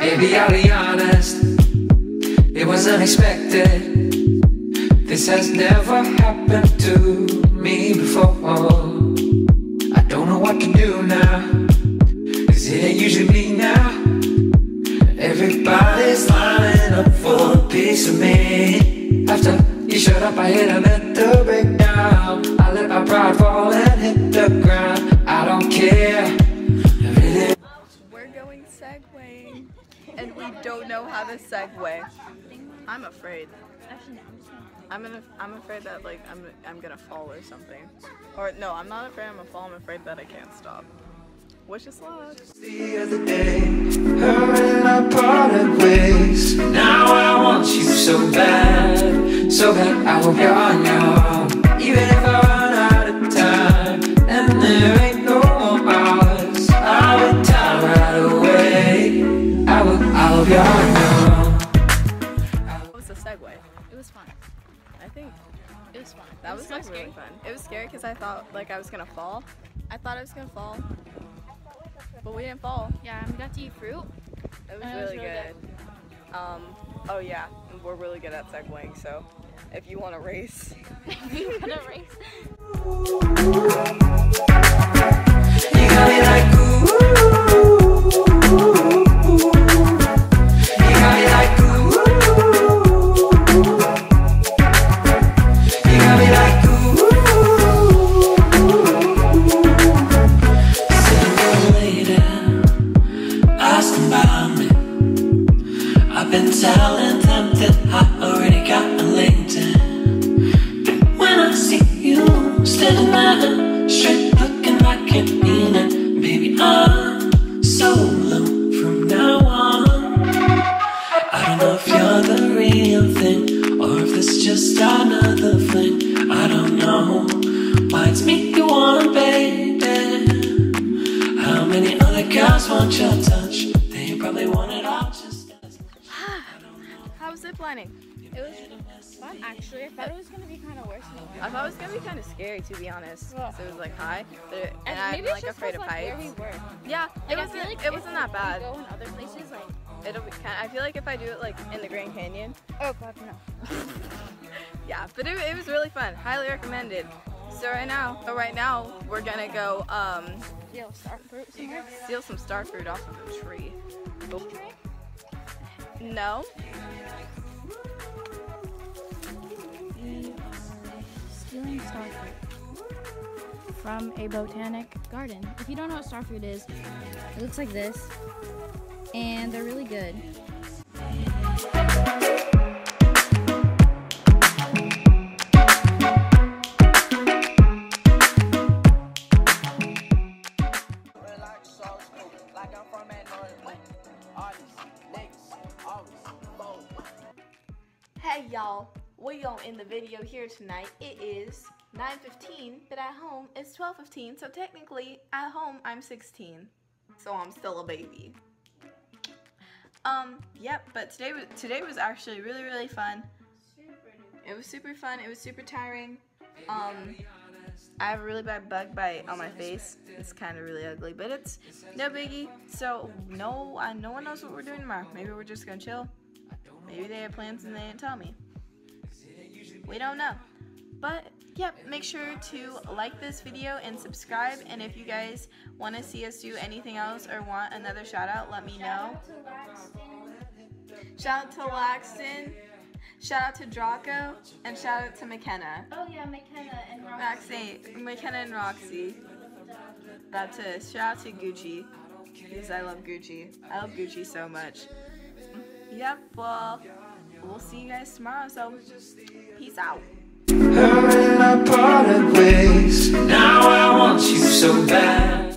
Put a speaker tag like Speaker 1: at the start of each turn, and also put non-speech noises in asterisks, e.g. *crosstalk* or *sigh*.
Speaker 1: Baby, I'll be honest, it was unexpected. This has never happened to me before. I don't know what to do now, cause it usually me now. Everybody's lining up for a piece of me. After you shut up, I hit a mental breakdown. I let my pride fall and hit the ground. I don't care. Really
Speaker 2: We're going segwaying, and we don't know how to segue. I'm afraid. I'm gonna. I'm afraid that like I'm. I'm gonna fall or something. Or no, I'm not afraid I'm gonna fall. I'm afraid that I can't stop. Wish us luck.
Speaker 1: the other day, her and I parted ways. Now I want you so bad, so bad. I hope you're on own. Even if I
Speaker 2: What was the segue?
Speaker 3: It was fun.
Speaker 2: I think
Speaker 3: It was fun.
Speaker 2: that
Speaker 3: It
Speaker 2: was like really fun. It was scary because I thought like I was gonna fall. I thought I was gonna fall, but we didn't fall.
Speaker 3: Yeah, and we got to eat fruit.
Speaker 2: It was
Speaker 3: And it was
Speaker 2: really
Speaker 3: really
Speaker 2: good. Um, oh yeah, we're really good at segwaying. So if you want to race,
Speaker 3: we won a race. *laughs*
Speaker 1: why it's me you want, baby. How many other girls want your touch? They probably want it all just as ah,
Speaker 2: how was zip lining?
Speaker 3: It was fun, actually. I thought it was going to be kind of worse than
Speaker 2: I thought it was gonna be kind of scary to be honest.
Speaker 3: Yeah.
Speaker 2: 'cause it was like high, but it, and,
Speaker 3: And
Speaker 2: I'm like afraid of
Speaker 3: like,
Speaker 2: heights.
Speaker 3: we.
Speaker 2: Yeah, it
Speaker 3: I
Speaker 2: wasn't.
Speaker 3: like
Speaker 2: it wasn't that bad.
Speaker 3: go in other places, like,
Speaker 2: It'll be kind. Of, I feel like if I do it like in the Grand Canyon,
Speaker 3: oh god, no. *laughs*
Speaker 2: yeah. But it, it was really fun. Highly recommended. So right now, so right now we're gonna go um
Speaker 3: Yo, star fruit somewhere.
Speaker 2: steal some star fruit off of a tree. No.
Speaker 3: Stealing star fruit from a botanic garden. If you don't know what star fruit is, it looks like this, and they're really good.
Speaker 4: Hey y'all, we on in the video here tonight. It is 9:15, but at home it's 12:15. So technically, at home I'm 16, so I'm still a baby. Um, yep. But today was today was actually really really fun. It was super fun. It was super tiring. Um, I have a really bad bug bite on my face. It's kind of really ugly, but it's no biggie. So no, uh, no one knows what we're doing tomorrow. Maybe we're just gonna chill. Maybe they had plans and they didn't tell me. We don't know. But yep, make sure to like this video and subscribe. And if you guys want to see us do anything else or want another shout out, let me know. Shout out to Laxton. Shout out to Draco. And shout out to McKenna.
Speaker 3: Oh yeah, McKenna and
Speaker 4: Roxy. Maxine, McKenna and Roxy. That's it. Shout out to Gucci. Because I love Gucci. I love Gucci so much. Yep, well, we'll see you guys tomorrow. So, peace out.
Speaker 1: Her and I parted ways. Now I want you so bad.